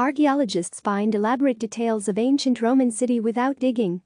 Archaeologists find elaborate details of ancient Roman city without digging.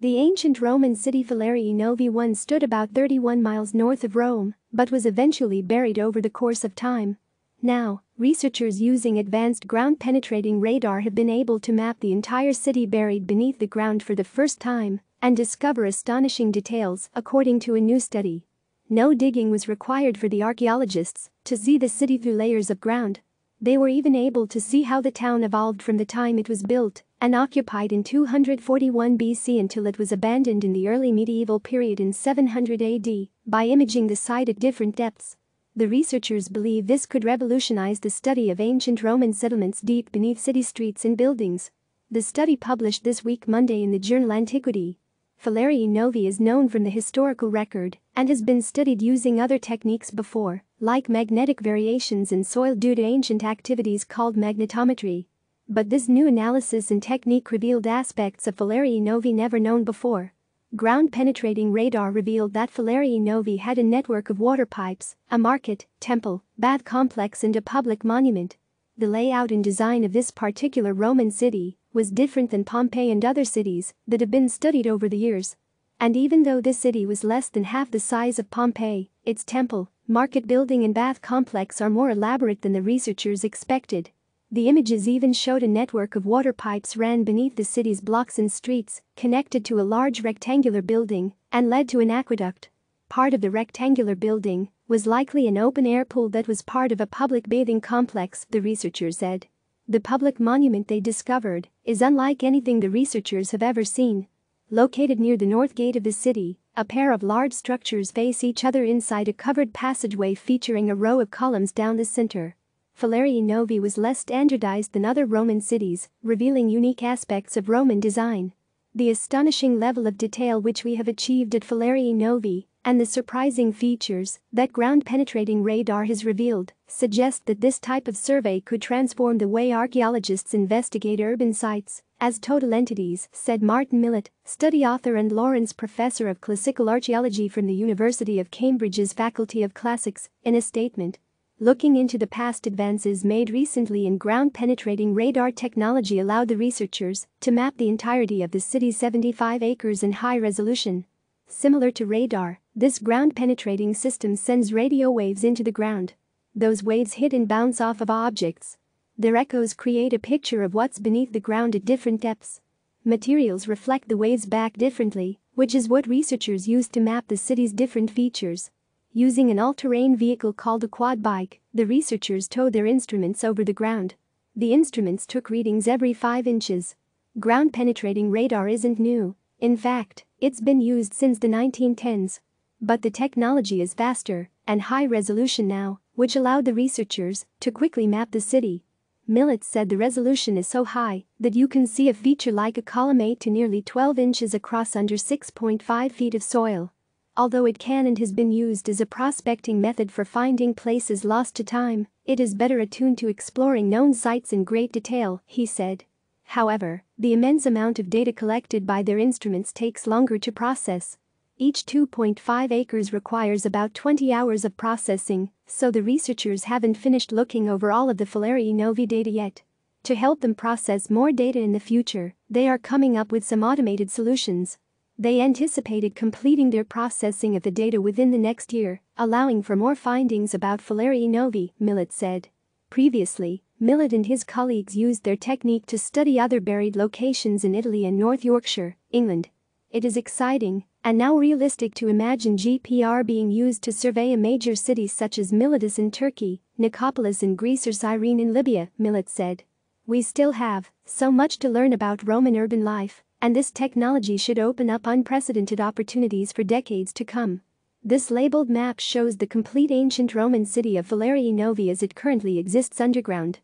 The ancient Roman city Falerii Novi once stood about 31 miles north of Rome, but was eventually buried over the course of time. Now, researchers using advanced ground-penetrating radar have been able to map the entire city buried beneath the ground for the first time and discover astonishing details, according to a new study. No digging was required for the archaeologists to see the city through layers of ground, they were even able to see how the town evolved from the time it was built and occupied in 241 BC until it was abandoned in the early medieval period in 700 AD by imaging the site at different depths. The researchers believe this could revolutionize the study of ancient Roman settlements deep beneath city streets and buildings. The study published this week Monday in the journal Antiquity Falerii Novi is known from the historical record and has been studied using other techniques before, like magnetic variations in soil due to ancient activities called magnetometry. But this new analysis and technique revealed aspects of Falerii Novi never known before. Ground-penetrating radar revealed that Falerii Novi had a network of water pipes, a market, temple, bath complex and a public monument. The layout and design of this particular Roman city was different than Pompeii and other cities that have been studied over the years. And even though this city was less than half the size of Pompeii, its temple, market building and bath complex are more elaborate than the researchers expected. The images even showed a network of water pipes ran beneath the city's blocks and streets, connected to a large rectangular building, and led to an aqueduct. Part of the rectangular building was likely an open-air pool that was part of a public bathing complex, the researchers said. The public monument they discovered is unlike anything the researchers have ever seen. Located near the north gate of the city, a pair of large structures face each other inside a covered passageway featuring a row of columns down the center. Falerii Novi was less standardized than other Roman cities, revealing unique aspects of Roman design. The astonishing level of detail which we have achieved at Falerii Novi and the surprising features that ground-penetrating radar has revealed suggest that this type of survey could transform the way archaeologists investigate urban sites as total entities, said Martin Millett, study author and Lawrence Professor of Classical Archaeology from the University of Cambridge's Faculty of Classics, in a statement. Looking into the past advances made recently in ground-penetrating radar technology allowed the researchers to map the entirety of the city's 75 acres in high resolution. Similar to radar, this ground-penetrating system sends radio waves into the ground. Those waves hit and bounce off of objects. Their echoes create a picture of what's beneath the ground at different depths. Materials reflect the waves back differently, which is what researchers use to map the city's different features. Using an all-terrain vehicle called a quad bike, the researchers towed their instruments over the ground. The instruments took readings every 5 inches. Ground-penetrating radar isn't new. In fact, it's been used since the 1910s. But the technology is faster and high resolution now, which allowed the researchers to quickly map the city. Millett said the resolution is so high that you can see a feature like a column 8 to nearly 12 inches across under 6.5 feet of soil. Although it can and has been used as a prospecting method for finding places lost to time, it is better attuned to exploring known sites in great detail, he said. However, the immense amount of data collected by their instruments takes longer to process, each 2.5 acres requires about 20 hours of processing, so the researchers haven't finished looking over all of the Falerii Novi data yet. To help them process more data in the future, they are coming up with some automated solutions. They anticipated completing their processing of the data within the next year, allowing for more findings about Falerii Novi, Millett said. Previously, Millett and his colleagues used their technique to study other buried locations in Italy and North Yorkshire, England. It is exciting and now realistic to imagine GPR being used to survey a major city such as Miletus in Turkey, Nicopolis in Greece or Cyrene in Libya, Millett said. We still have so much to learn about Roman urban life, and this technology should open up unprecedented opportunities for decades to come. This labeled map shows the complete ancient Roman city of Falerii Novi as it currently exists underground.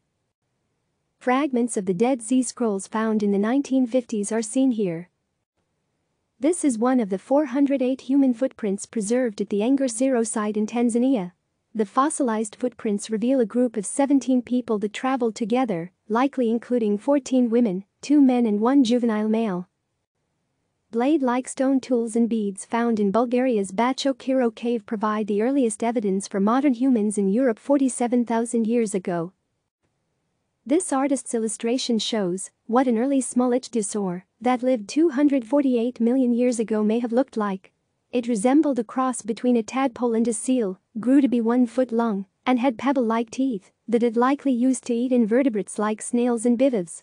Fragments of the Dead Sea Scrolls found in the 1950s are seen here. This is one of the 408 human footprints preserved at the Ngorongoro site in Tanzania. The fossilized footprints reveal a group of 17 people that traveled together, likely including 14 women, 2 men and 1 juvenile male. Blade-like stone tools and beads found in Bulgaria's Bacho Kiro cave provide the earliest evidence for modern humans in Europe 47,000 years ago. This artist's illustration shows what an early small ichthyosaur that lived 248 million years ago may have looked like. It resembled a cross between a tadpole and a seal, grew to be one foot long, and had pebble-like teeth that it likely used to eat invertebrates like snails and bivalves.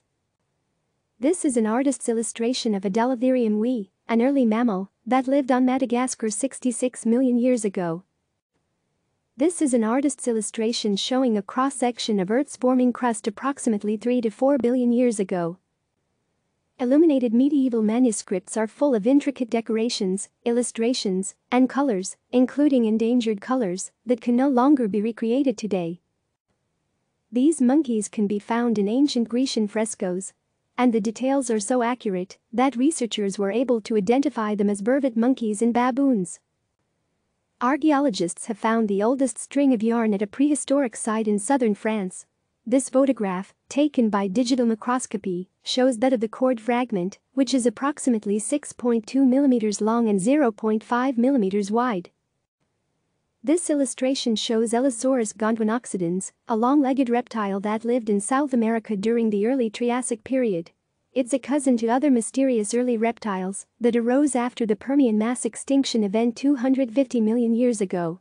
This is an artist's illustration of Adalatherium hui, an early mammal that lived on Madagascar 66 million years ago. This is an artist's illustration showing a cross-section of Earth's forming crust approximately 3 to 4 billion years ago. Illuminated medieval manuscripts are full of intricate decorations, illustrations, and colors, including endangered colors, that can no longer be recreated today. These monkeys can be found in ancient Grecian frescoes, and the details are so accurate that researchers were able to identify them as vervet monkeys and baboons. Archaeologists have found the oldest string of yarn at a prehistoric site in southern France. This photograph, taken by digital microscopy, shows that of the cord fragment, which is approximately 6.2 mm long and 0.5 mm wide. This illustration shows Elessaurus gondwanoccidens, a long-legged reptile that lived in South America during the early Triassic period. It's a cousin to other mysterious early reptiles that arose after the Permian mass extinction event 250 million years ago.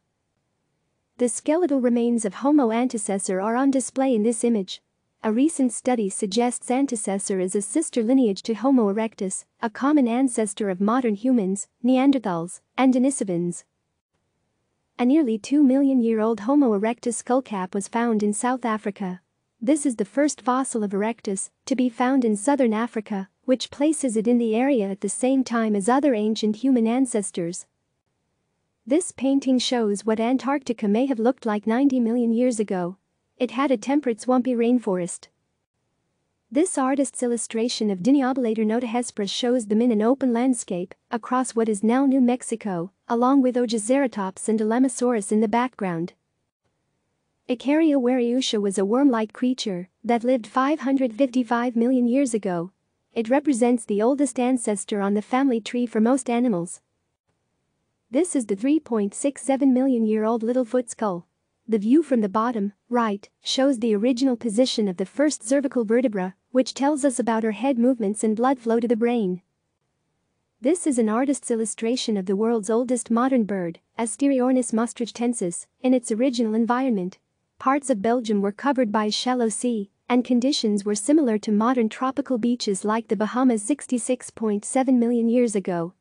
The skeletal remains of Homo antecessor are on display in this image. A recent study suggests antecessor is a sister lineage to Homo erectus, a common ancestor of modern humans, Neanderthals, and Denisovans. A nearly 2 million year old Homo erectus skullcap was found in South Africa. This is the first fossil of Erectus to be found in southern Africa, which places it in the area at the same time as other ancient human ancestors. This painting shows what Antarctica may have looked like 90 million years ago. It had a temperate swampy rainforest. This artist's illustration of Dineobellator notohesperus shows them in an open landscape across what is now New Mexico, along with Ojoceratops and Alamosaurus in the background. Ikaria wariootia was a worm-like creature that lived 555 million years ago. It represents the oldest ancestor on the family tree for most animals. This is the 3.67 million year old Littlefoot skull. The view from the bottom, right, shows the original position of the first cervical vertebra, which tells us about her head movements and blood flow to the brain. This is an artist's illustration of the world's oldest modern bird, Asteriornis maastrichtensis, in its original environment, parts of Belgium were covered by a shallow sea, and conditions were similar to modern tropical beaches like the Bahamas 66.7 million years ago.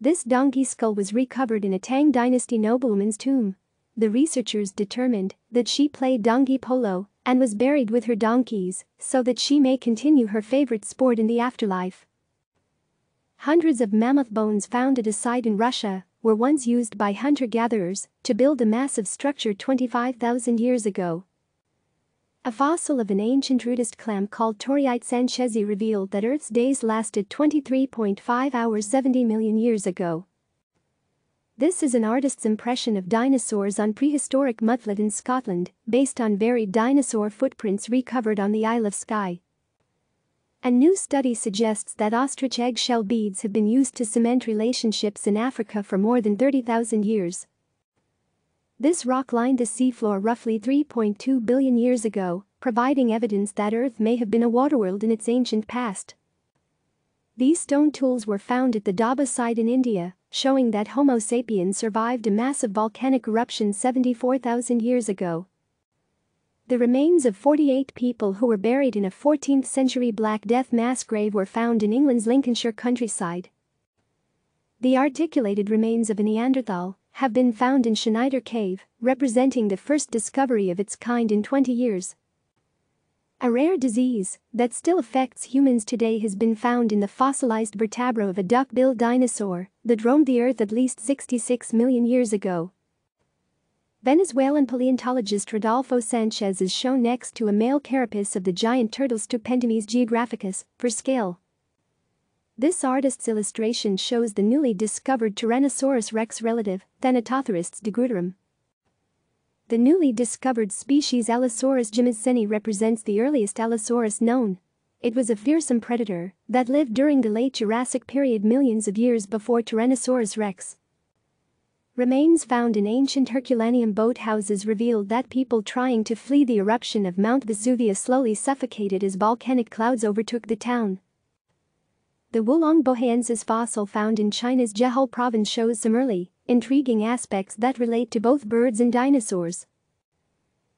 This donkey skull was recovered in a Tang dynasty noblewoman's tomb. The researchers determined that she played donkey polo and was buried with her donkeys so that she may continue her favorite sport in the afterlife. Hundreds of mammoth bones found at a site in Russia were once used by hunter-gatherers to build a massive structure 25,000 years ago. A fossil of an ancient rudist clam called Torreite sanchezi revealed that Earth's days lasted 23.5 hours 70 million years ago. This is an artist's impression of dinosaurs on prehistoric mudflat in Scotland, based on buried dinosaur footprints recovered on the Isle of Skye. A new study suggests that ostrich eggshell beads have been used to cement relationships in Africa for more than 30,000 years. This rock lined the seafloor roughly 3.2 billion years ago, providing evidence that Earth may have been a waterworld in its ancient past. These stone tools were found at the Dhaba site in India, showing that Homo sapiens survived a massive volcanic eruption 74,000 years ago. The remains of 48 people who were buried in a 14th century Black Death mass grave were found in England's Lincolnshire countryside. The articulated remains of a Neanderthal have been found in Shanidar Cave, representing the first discovery of its kind in 20 years. A rare disease that still affects humans today has been found in the fossilized vertebra of a duck-billed dinosaur that roamed the Earth at least 66 million years ago. Venezuelan paleontologist Rodolfo Sanchez is shown next to a male carapace of the giant turtle Stupendemys geographicus, for scale. This artist's illustration shows the newly discovered Tyrannosaurus rex relative, Thanatothrys degrooterum. The newly discovered species Allosaurus jimmadseni represents the earliest Allosaurus known. It was a fearsome predator that lived during the late Jurassic period millions of years before Tyrannosaurus rex. Remains found in ancient Herculaneum boathouses revealed that people trying to flee the eruption of Mount Vesuvius slowly suffocated as volcanic clouds overtook the town. The Wulong bohaiensis fossil found in China's Zhejiang province shows some early, intriguing aspects that relate to both birds and dinosaurs.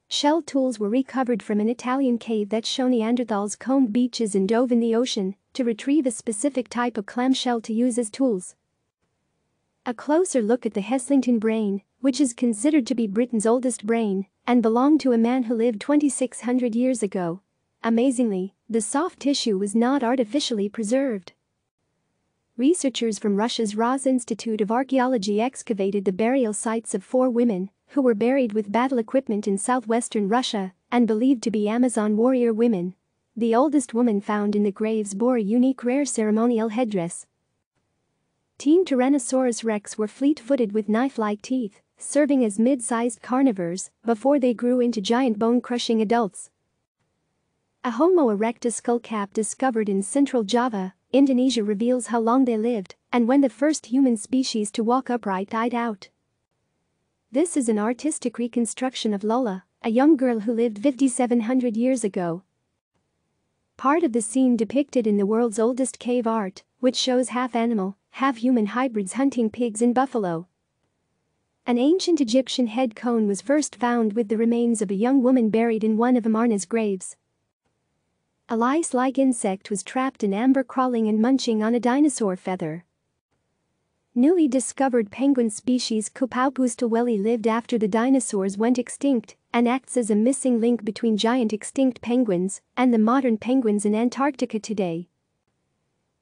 Shell tools were recovered from an Italian cave that show Neanderthals combed beaches and dove in the ocean to retrieve a specific type of clamshell to use as tools. A closer look at the Heslington brain, which is considered to be Britain's oldest brain and belonged to a man who lived 2600 years ago. Amazingly, the soft tissue was not artificially preserved. Researchers from Russia's Raz Institute of Archaeology excavated the burial sites of four women who were buried with battle equipment in southwestern Russia and believed to be Amazon warrior women. The oldest woman found in the graves bore a unique rare ceremonial headdress Teen Tyrannosaurus rex were fleet-footed with knife-like teeth, serving as mid-sized carnivores before they grew into giant bone-crushing adults. A Homo erectus skullcap discovered in central Java, Indonesia reveals how long they lived and when the first human species to walk upright died out. This is an artistic reconstruction of Lola, a young girl who lived 5700 years ago. Part of the scene depicted in the world's oldest cave art, which shows half animal, have human hybrids hunting pigs in Buffalo. An ancient Egyptian head cone was first found with the remains of a young woman buried in one of Amarna's graves. A lice-like insect was trapped in amber crawling and munching on a dinosaur feather. Newly discovered penguin species Cupaupus toweli lived after the dinosaurs went extinct and acts as a missing link between giant extinct penguins and the modern penguins in Antarctica today.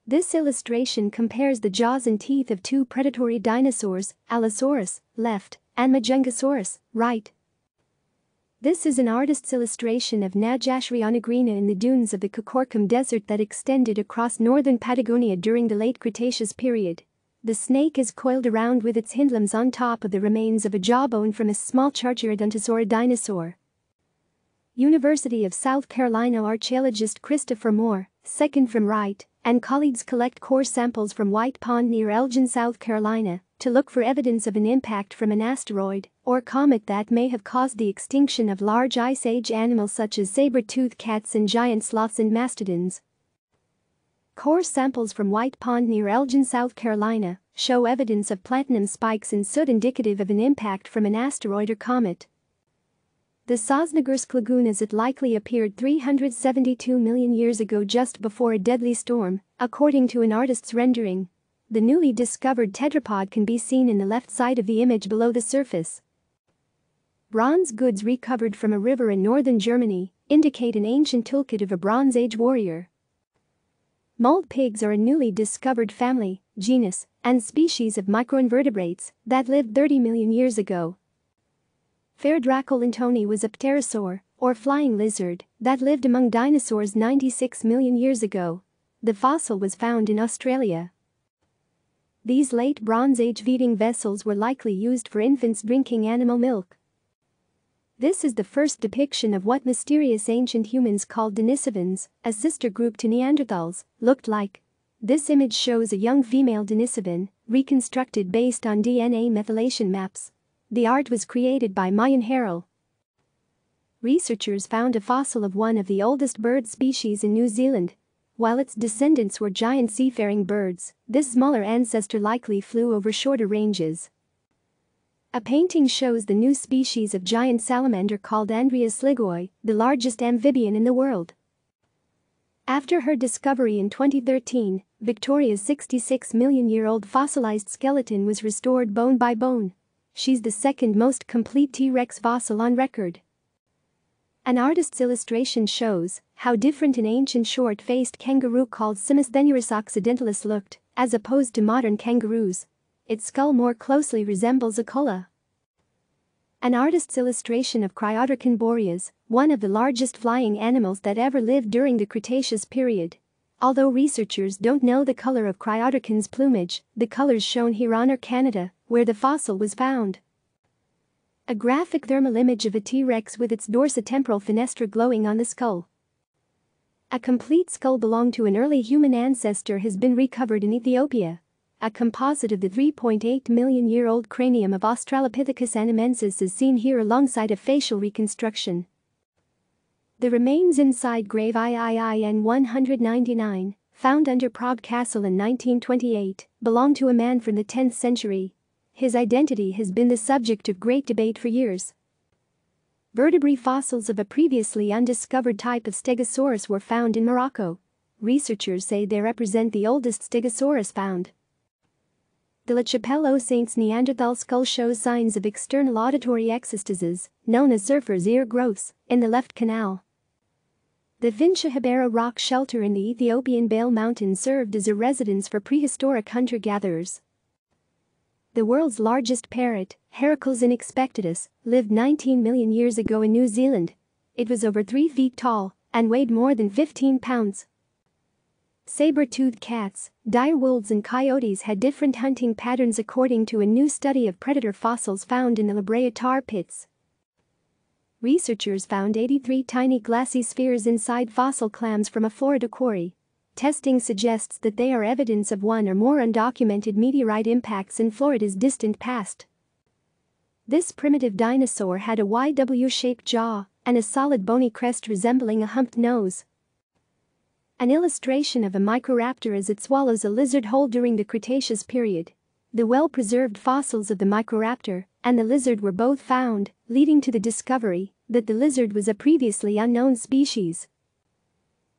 This illustration compares the jaws and teeth of two predatory dinosaurs, Allosaurus, left, and Majungasaurus, right. This is an artist's illustration of Najash rionegrina in the dunes of the Kokorkom Desert that extended across northern Patagonia during the late Cretaceous period. The snake is coiled around with its hind limbs on top of the remains of a jawbone from a small carcharodontosaur dinosaur. University of South Carolina archaeologist Christopher Moore, second from right, and colleagues collect core samples from White Pond near Elgin, South Carolina, to look for evidence of an impact from an asteroid or comet that may have caused the extinction of large Ice Age animals such as saber-toothed cats and giant sloths and mastodons. Core samples from White Pond near Elgin, South Carolina, show evidence of platinum spikes in soot indicative of an impact from an asteroid or comet. The Sosnogorsk Lagoon as it likely appeared 372 million years ago just before a deadly storm, according to an artist's rendering. The newly discovered tetrapod can be seen in the left side of the image below the surface. Bronze goods recovered from a river in northern Germany indicate an ancient toolkit of a Bronze Age warrior. Mold pigs are a newly discovered family, genus, and species of microinvertebrates that lived 30 million years ago Ferrodraco lentoni was a pterosaur, or flying lizard, that lived among dinosaurs 96 million years ago. The fossil was found in Australia. These late Bronze Age feeding vessels were likely used for infants drinking animal milk. This is the first depiction of what mysterious ancient humans called Denisovans, a sister group to Neanderthals, looked like. This image shows a young female Denisovan, reconstructed based on DNA methylation maps. The art was created by Maayan Harel. Researchers found a fossil of one of the oldest bird species in New Zealand. While its descendants were giant seafaring birds, this smaller ancestor likely flew over shorter ranges. A painting shows the new species of giant salamander called Andrias sligoi, the largest amphibian in the world. After her discovery in 2013, Victoria's 66 million year old fossilized skeleton was restored bone by bone. She's the second most complete T-Rex fossil on record. An artist's illustration shows how different an ancient short-faced kangaroo called Simosthenurus occidentalis looked, as opposed to modern kangaroos. Its skull more closely resembles a koala. An artist's illustration of Cryodrakon boreas, one of the largest flying animals that ever lived during the Cretaceous period. Although researchers don't know the color of Cryodrakon's plumage, the colors shown here honor Canada, where the fossil was found. A graphic thermal image of a T-Rex with its dorsotemporal fenestra glowing on the skull. A complete skull belonged to an early human ancestor has been recovered in Ethiopia. a composite of the 3.8 million year old cranium of Australopithecus anamensis is seen here alongside a facial reconstruction. The remains inside grave IIIN 199, found under Prague Castle in 1928, belong to a man from the 10th century. His identity has been the subject of great debate for years. Vertebrate fossils of a previously undiscovered type of Stegosaurus were found in Morocco. Researchers say they represent the oldest Stegosaurus found. The La Chapelle Saints Neanderthal skull shows signs of external auditory exostosis, known as surfer's ear growths, in the left canal. The Fincha Habera rock shelter in the Ethiopian Bale Mountains served as a residence for prehistoric hunter-gatherers. The world's largest parrot, Heracles inexpectatus, lived 19 million years ago in New Zealand. It was over 3 feet tall and weighed more than 15 pounds. Saber-toothed cats, dire wolves and coyotes had different hunting patterns according to a new study of predator fossils found in the La Brea tar pits. Researchers found 83 tiny glassy spheres inside fossil clams from a Florida quarry. Testing suggests that they are evidence of one or more undocumented meteorite impacts in Florida's distant past. This primitive dinosaur had a YW-shaped jaw and a solid bony crest resembling a humped nose. An illustration of a microraptor as it swallows a lizard whole during the Cretaceous period. The well-preserved fossils of the microraptor and the lizard were both found, leading to the discovery that the lizard was a previously unknown species.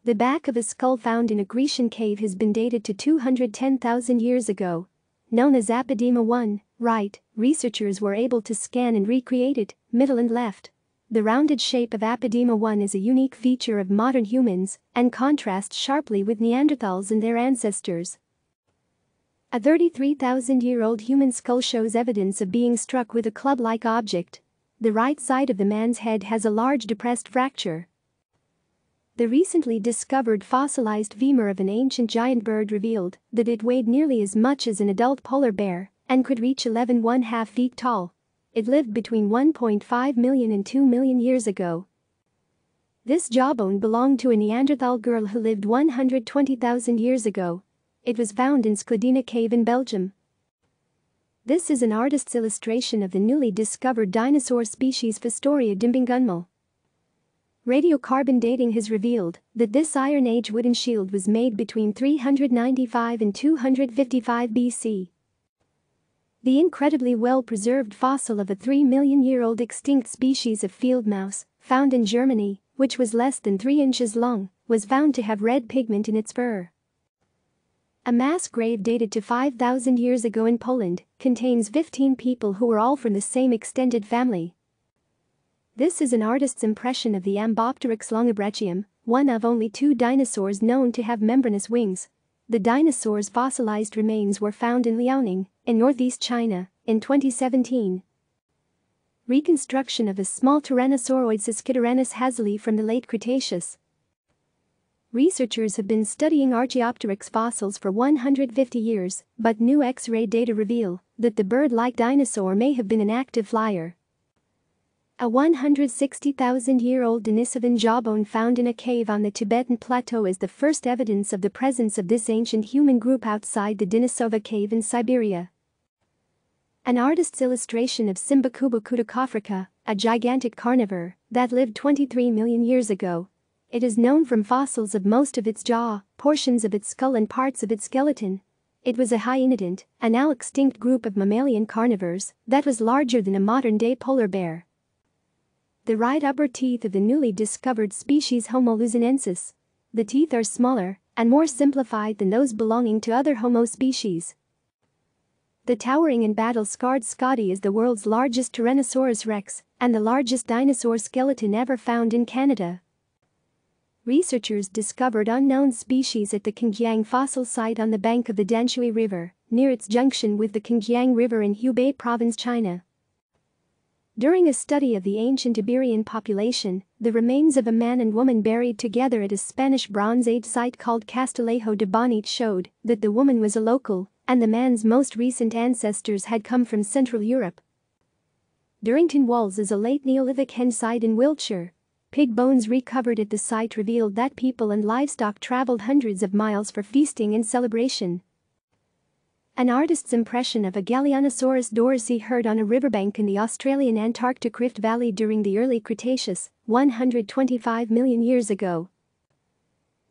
The back of a skull found in a Grecian cave has been dated to 210,000 years ago. Known as Apidima 1, right, researchers were able to scan and recreate it, middle and left. The rounded shape of Apidima 1 is a unique feature of modern humans and contrasts sharply with Neanderthals and their ancestors. A 33,000-year-old human skull shows evidence of being struck with a club-like object. The right side of the man's head has a large depressed fracture, the recently discovered fossilized femur of an ancient giant bird revealed that it weighed nearly as much as an adult polar bear and could reach 11 1/2 feet tall. It lived between 1.5 million and 2 million years ago. This jawbone belonged to a Neanderthal girl who lived 120,000 years ago. It was found in Scladina Cave in Belgium. This is an artist's illustration of the newly discovered dinosaur species Fostoria dhimbangunmal. Radiocarbon dating has revealed that this Iron Age wooden shield was made between 395 and 255 BC. The incredibly well-preserved fossil of a 3 million year old extinct species of field mouse, found in Germany, which was less than 3 inches long, was found to have red pigment in its fur. A mass grave dated to 5,000 years ago in Poland contains 15 people who were all from the same extended family. This is an artist's impression of the Ambopteryx longibrachium, one of only two dinosaurs known to have membranous wings. The dinosaur's fossilized remains were found in Liaoning, in northeast China, in 2017. Reconstruction of a small Tyrannosauroid Suskityrannus hazelae from the late Cretaceous. Researchers have been studying Archaeopteryx fossils for 150 years, but new X-ray data reveal that the bird-like dinosaur may have been an active flyer. A 160,000-year-old Denisovan jawbone found in a cave on the Tibetan Plateau is the first evidence of the presence of this ancient human group outside the Denisova cave in Siberia. An artist's illustration of Simbakubwa kutokaafrika, a gigantic carnivore that lived 23 million years ago. It is known from fossils of most of its jaw, portions of its skull and parts of its skeleton. It was a hyaenodont, a now extinct group of mammalian carnivores that was larger than a modern-day polar bear the right upper teeth of the newly discovered species Homo luzonensis. The teeth are smaller and more simplified than those belonging to other Homo species. The towering and battle-scarred Scotty is the world's largest Tyrannosaurus rex and the largest dinosaur skeleton ever found in Canada. Researchers discovered unknown species at the Qingjiang fossil site on the bank of the Danshui River, near its junction with the Qingjiang River in Hubei Province, China. During a study of the ancient Iberian population, the remains of a man and woman buried together at a Spanish Bronze Age site called Castillejo de Bonete showed that the woman was a local and the man's most recent ancestors had come from Central Europe. Durrington Walls is a late Neolithic hen site in Wiltshire. Pig bones recovered at the site revealed that people and livestock traveled hundreds of miles for feasting and celebration. An artist's impression of a Galleonosaurus dorisae herd on a riverbank in the Australian Antarctic Rift Valley during the early Cretaceous, 125 million years ago.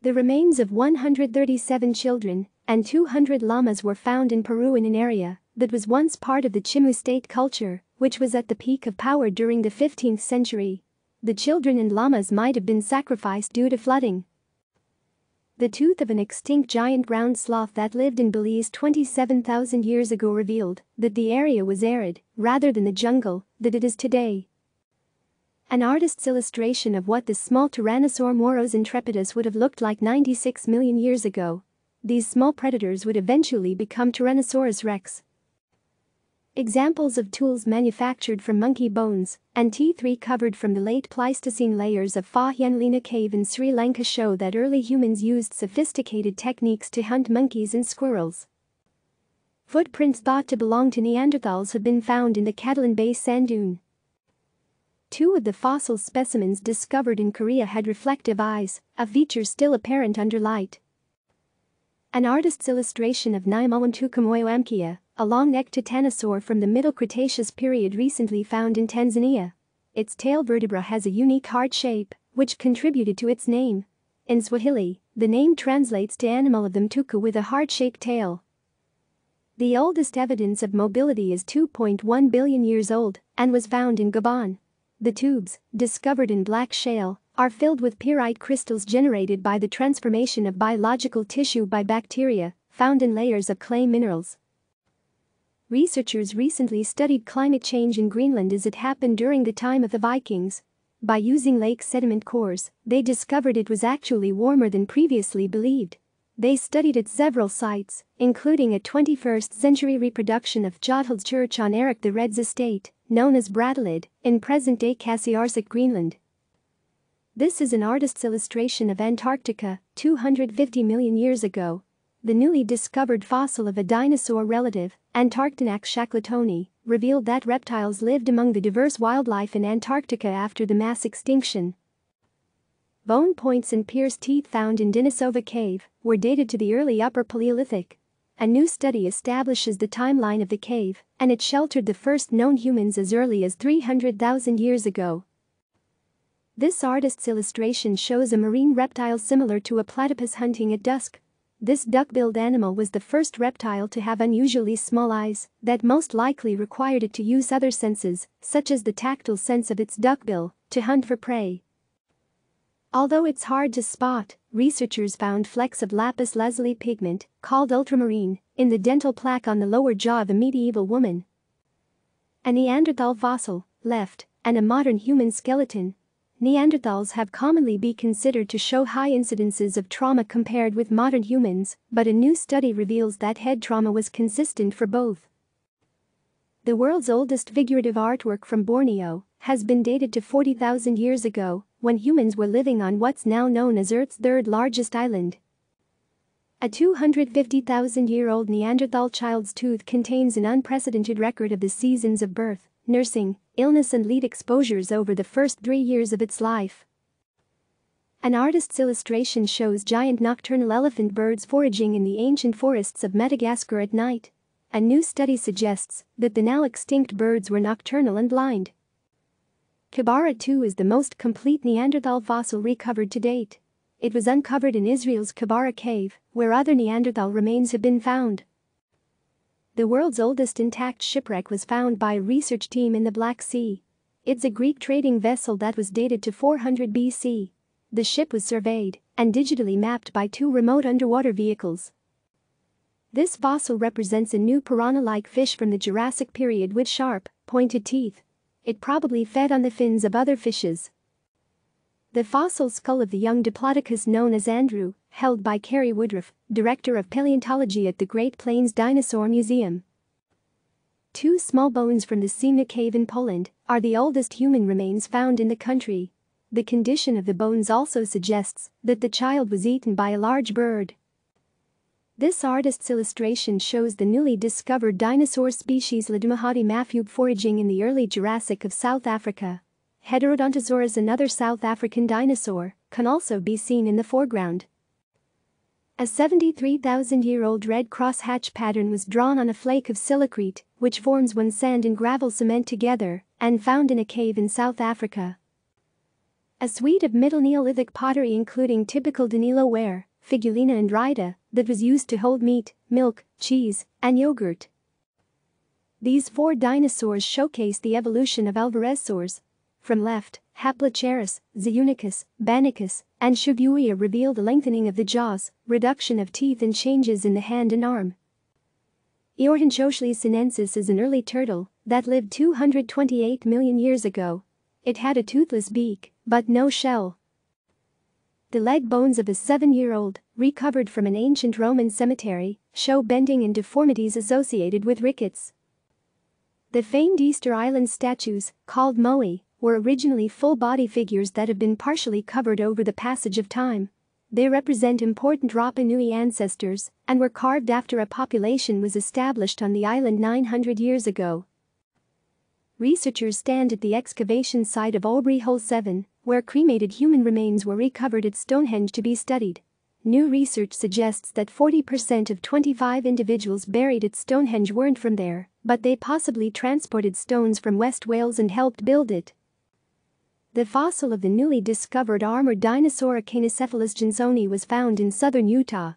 The remains of 137 children and 200 llamas were found in Peru in an area that was once part of the Chimu state culture, which was at the peak of power during the 15th century. The children and llamas might have been sacrificed due to flooding. The tooth of an extinct giant ground sloth that lived in Belize 27,000 years ago revealed that the area was arid, rather than the jungle that it is today. An artist's illustration of what this small Tyrannosaur moros intrepidus would have looked like 96 million years ago. These small predators would eventually become Tyrannosaurus rex, Examples of tools manufactured from monkey bones and teeth recovered from the late Pleistocene layers of Fa-Hien Lena cave in Sri Lanka show that early humans used sophisticated techniques to hunt monkeys and squirrels. Footprints thought to belong to Neanderthals have been found in the Catalan Bay sand dune. Two of the fossil specimens discovered in Korea had reflective eyes, a feature still apparent under light. An artist's illustration of Mnyamawamtuka moyowamkia, a long-necked titanosaur from the Middle Cretaceous period recently found in Tanzania. Its tail vertebra has a unique heart shape, which contributed to its name. In Swahili, the name translates to animal of the mtuku with a heart-shaped tail. The oldest evidence of mobility is 2.1 billion years old and was found in Gabon. The tubes, discovered in black shale, are filled with pyrite crystals generated by the transformation of biological tissue by bacteria, found in layers of clay minerals. Researchers recently studied climate change in Greenland as it happened during the time of the Vikings. By using lake sediment cores, they discovered it was actually warmer than previously believed. They studied at several sites, including a 21st century reproduction of Jodhild's church on Eric the Red's estate, known as Brattahlid, in present-day Qassiarsuk, Greenland. This is an artist's illustration of Antarctica 250 million years ago. The newly discovered fossil of a dinosaur relative, Antarctonax shackletoni, revealed that reptiles lived among the diverse wildlife in Antarctica after the mass extinction. Bone points and pierced teeth found in Denisova Cave were dated to the early Upper Paleolithic. A new study establishes the timeline of the cave, and it sheltered the first known humans as early as 300,000 years ago. This artist's illustration shows a marine reptile similar to a platypus hunting at dusk. This duck-billed animal was the first reptile to have unusually small eyes that most likely required it to use other senses, such as the tactile sense of its duckbill, to hunt for prey. Although it's hard to spot, researchers found flecks of lapis lazuli pigment, called ultramarine, in the dental plaque on the lower jaw of a medieval woman. A Neanderthal fossil, left, and a modern human skeleton, Neanderthals have commonly been considered to show high incidences of trauma compared with modern humans, but a new study reveals that head trauma was consistent for both. The world's oldest figurative artwork from Borneo has been dated to 40,000 years ago, when humans were living on what's now known as Earth's third largest island. A 250,000-year-old Neanderthal child's tooth contains an unprecedented record of the seasons of birth, nursing, illness and lead exposures over the first three years of its life. An artist's illustration shows giant nocturnal elephant birds foraging in the ancient forests of Madagascar at night. A new study suggests that the now extinct birds were nocturnal and blind. Kebara 2 is the most complete Neanderthal fossil recovered to date. It was uncovered in Israel's Kebara cave, where other Neanderthal remains have been found. The world's oldest intact shipwreck was found by a research team in the Black Sea. It's a Greek trading vessel that was dated to 400 BC. The ship was surveyed and digitally mapped by two remote underwater vehicles. This fossil represents a new piranha-like fish from the Jurassic period with sharp, pointed teeth. It probably fed on the fins of other fishes. The fossil skull of the young Diplodocus known as Andrew held by Cary Woodruff, Director of Paleontology at the Great Plains Dinosaur Museum. Two small bones from the Ciemna cave in Poland are the oldest human remains found in the country. The condition of the bones also suggests that the child was eaten by a large bird. This artist's illustration shows the newly discovered dinosaur species Ledumahadi mafube foraging in the early Jurassic of South Africa. Heterodontosaurus another South African dinosaur can also be seen in the foreground. A 73,000-year-old red crosshatch pattern was drawn on a flake of silicrete, which forms when sand and gravel cement together, and found in a cave in South Africa. A suite of Middle Neolithic pottery including typical Danilo ware, figulina and rhyta, that was used to hold meat, milk, cheese, and yogurt. These four dinosaurs showcase the evolution of alvarezsaurs. From left, Haplocheirus, Xiyunykus, Bannykus, and Shuvuia reveal the lengthening of the jaws, reduction of teeth and changes in the hand and arm. Eorhynchochelys sinensis is an early turtle that lived 228 million years ago. It had a toothless beak, but no shell. The leg bones of a seven-year-old, recovered from an ancient Roman cemetery, show bending and deformities associated with rickets. The famed Easter Island statues, called moai, were originally full-body figures that have been partially covered over the passage of time. They represent important Rapa Nui ancestors and were carved after a population was established on the island 900 years ago. Researchers stand at the excavation site of Aubrey Hole 7, where cremated human remains were recovered at Stonehenge to be studied. New research suggests that 40% of 25 individuals buried at Stonehenge weren't from there, but they possibly transported stones from West Wales and helped build it. The fossil of the newly discovered armored dinosaur Akainacephalus johnsoni was found in southern Utah.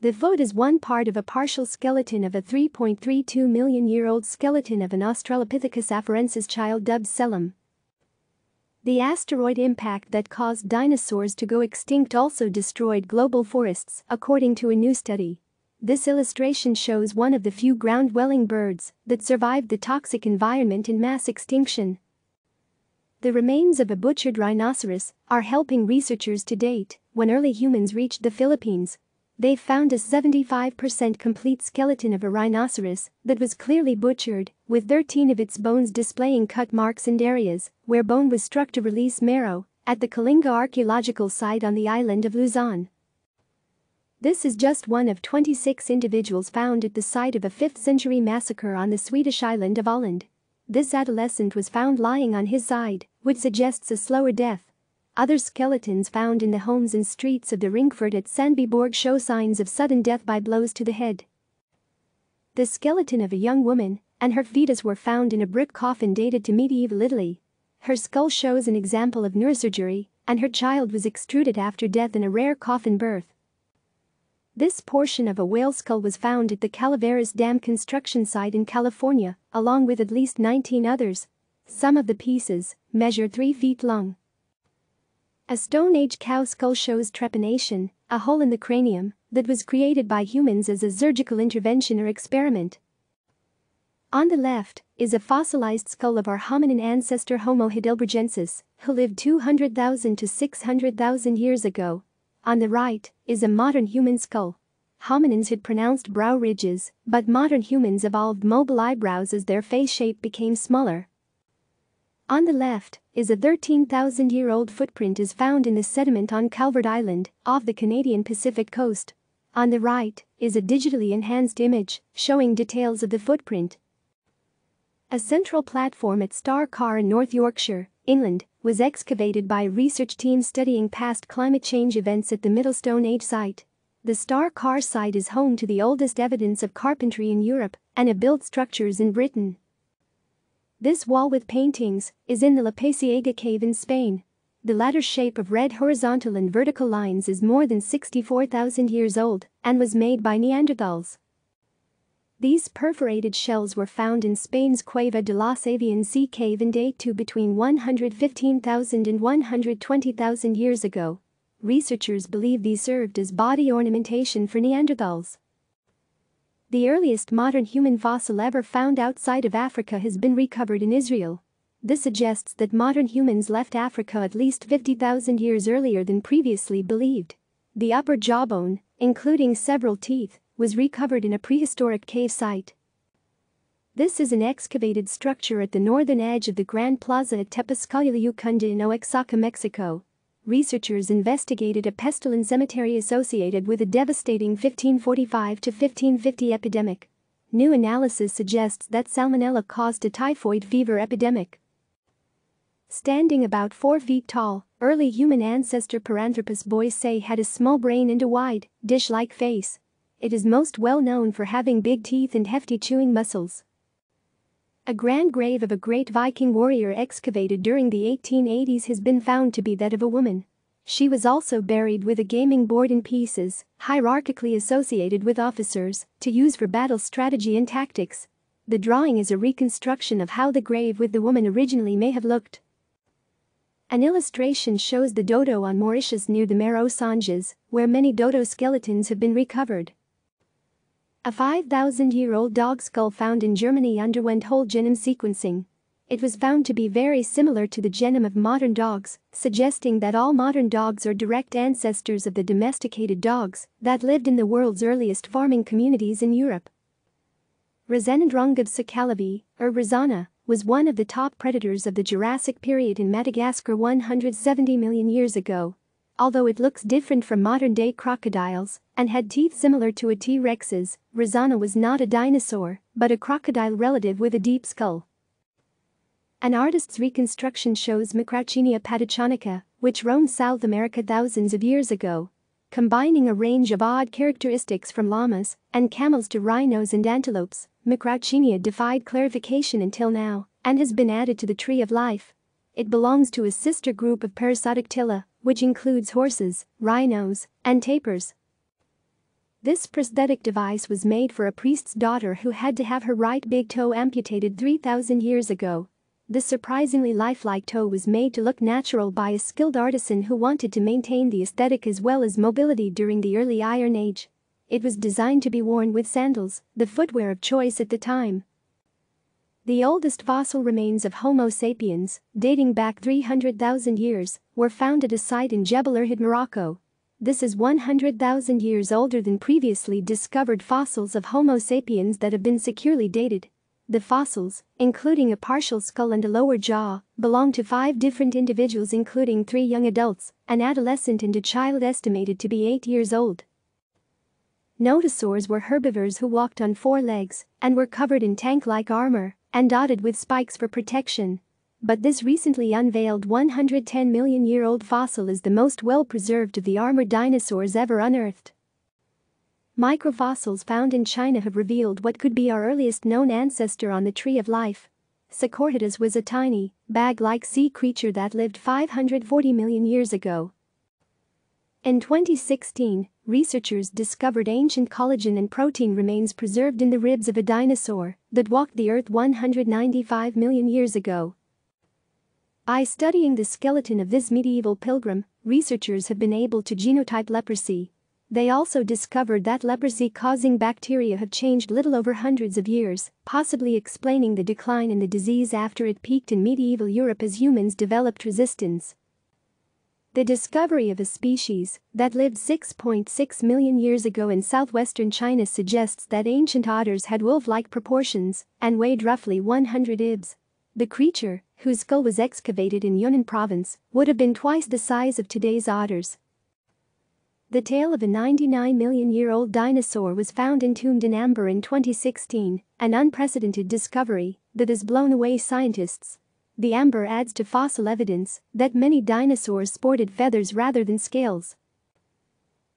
The foot is one part of a partial skeleton of a 3.32 million year old skeleton of an Australopithecus afarensis child dubbed Selam. The asteroid impact that caused dinosaurs to go extinct also destroyed global forests, according to a new study. This illustration shows one of the few ground-dwelling birds that survived the toxic environment in mass extinction. The remains of a butchered rhinoceros are helping researchers to date when early humans reached the Philippines. They found a 75% complete skeleton of a rhinoceros that was clearly butchered, with 13 of its bones displaying cut marks and areas where bone was struck to release marrow at the Kalinga archaeological site on the island of Luzon. This is just one of 26 individuals found at the site of a 5th century massacre on the Swedish island of Öland. This adolescent was found lying on his side, which suggests a slower death. Other skeletons found in the homes and streets of the Ringfort at Sandbyborg show signs of sudden death by blows to the head. The skeleton of a young woman and her fetus were found in a brick coffin dated to medieval Italy. Her skull shows an example of neurosurgery, and her child was extruded after death in a rare coffin birth. This portion of a whale skull was found at the Calaveras Dam construction site in California, along with at least 19 others. Some of the pieces measure 3 feet long. A Stone Age cow skull shows trepanation, a hole in the cranium, that was created by humans as a surgical intervention or experiment. On the left is a fossilized skull of our hominin ancestor Homo heidelbergensis, who lived 200,000 to 600,000 years ago, on the right is a modern human skull. Hominins had pronounced brow ridges, but modern humans evolved mobile eyebrows as their face shape became smaller. On the left is a 13,000-year-old footprint is found in the sediment on Calvert Island, off the Canadian Pacific coast. On the right is a digitally enhanced image showing details of the footprint. A central platform at Star Carr in North Yorkshire, England, was excavated by a research team studying past climate change events at the Middle Stone Age site. The Star Carr site is home to the oldest evidence of carpentry in Europe and of built structures in Britain. This wall with paintings is in the La Pasiega cave in Spain. The ladder shape of red horizontal and vertical lines is more than 64,000 years old and was made by Neanderthals. These perforated shells were found in Spain's Cueva de los Aviones sea cave and date to between 115,000 and 120,000 years ago. Researchers believe these served as body ornamentation for Neanderthals. The earliest modern human fossil ever found outside of Africa has been recovered in Israel. This suggests that modern humans left Africa at least 50,000 years earlier than previously believed. The upper jawbone, including several teeth, was recovered in a prehistoric cave site. This is an excavated structure at the northern edge of the Grand Plaza at Tepezcatliucunda in Oaxaca, Mexico. Researchers investigated a pestilent cemetery associated with a devastating 1545 to 1550 epidemic. New analysis suggests that salmonella caused a typhoid fever epidemic. Standing about 4 feet tall, early human ancestor Paranthropus boisei had a small brain and a wide, dish-like face. It is most well known for having big teeth and hefty chewing muscles. A grand grave of a great Viking warrior excavated during the 1880s has been found to be that of a woman. She was also buried with a gaming board in pieces, hierarchically associated with officers, to use for battle strategy and tactics. The drawing is a reconstruction of how the grave with the woman originally may have looked. An illustration shows the dodo on Mauritius near the Mare aux where many dodo skeletons have been recovered. A 5,000-year-old dog skull found in Germany underwent whole genome sequencing. It was found to be very similar to the genome of modern dogs, suggesting that all modern dogs are direct ancestors of the domesticated dogs that lived in the world's earliest farming communities in Europe. Razanandrongobe sakalavae, or Razana, was one of the top predators of the Jurassic period in Madagascar 170 million years ago. Although it looks different from modern-day crocodiles and had teeth similar to a T-Rex's, Razana was not a dinosaur, but a crocodile relative with a deep skull. An artist's reconstruction shows Macrauchenia patachonica, which roamed South America thousands of years ago. Combining a range of odd characteristics from llamas and camels to rhinos and antelopes, Macrauchenia defied clarification until now and has been added to the tree of life. It belongs to a sister group of Perissodactyla, which includes horses, rhinos, and tapirs. This prosthetic device was made for a priest's daughter who had to have her right big toe amputated 3,000 years ago. This surprisingly lifelike toe was made to look natural by a skilled artisan who wanted to maintain the aesthetic as well as mobility during the early Iron Age. It was designed to be worn with sandals, the footwear of choice at the time. The oldest fossil remains of Homo sapiens, dating back 300,000 years, were found at a site in Jebel Irhoud, Morocco. This is 100,000 years older than previously discovered fossils of Homo sapiens that have been securely dated. The fossils, including a partial skull and a lower jaw, belong to five different individuals including three young adults, an adolescent and a child estimated to be 8 years old. Nodosaurs were herbivores who walked on four legs and were covered in tank-like armor and dotted with spikes for protection. But this recently unveiled 110 million year old fossil is the most well preserved of the armored dinosaurs ever unearthed. Microfossils found in China have revealed what could be our earliest known ancestor on the tree of life. Saccorhytus was a tiny, bag-like sea creature that lived 540 million years ago. In 2016, researchers discovered ancient collagen and protein remains preserved in the ribs of a dinosaur that walked the Earth 195 million years ago. By studying the skeleton of this medieval pilgrim, researchers have been able to genotype leprosy. They also discovered that leprosy-causing bacteria have changed little over hundreds of years, possibly explaining the decline in the disease after it peaked in medieval Europe as humans developed resistance. The discovery of a species that lived 6.6 million years ago in southwestern China suggests that ancient otters had wolf-like proportions and weighed roughly 100 ibs. The creature, whose skull was excavated in Yunnan province, would have been twice the size of today's otters. The tail of a 99 million year old dinosaur was found entombed in amber in 2016, an unprecedented discovery that has blown away scientists. The amber adds to fossil evidence that many dinosaurs sported feathers rather than scales.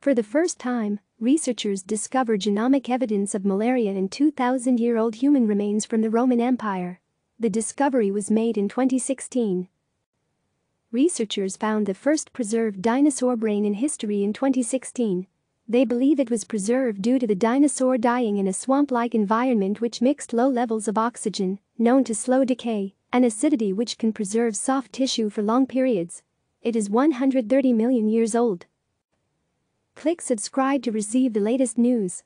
For the first time, researchers discovered genomic evidence of malaria in 2,000-year-old human remains from the Roman Empire. The discovery was made in 2016. Researchers found the first preserved dinosaur brain in history in 2016. They believe it was preserved due to the dinosaur dying in a swamp-like environment which mixed low levels of oxygen, known to slow decay, an acidity which can preserve soft tissue for long periods. It is 130 million years old. Click subscribe to receive the latest news.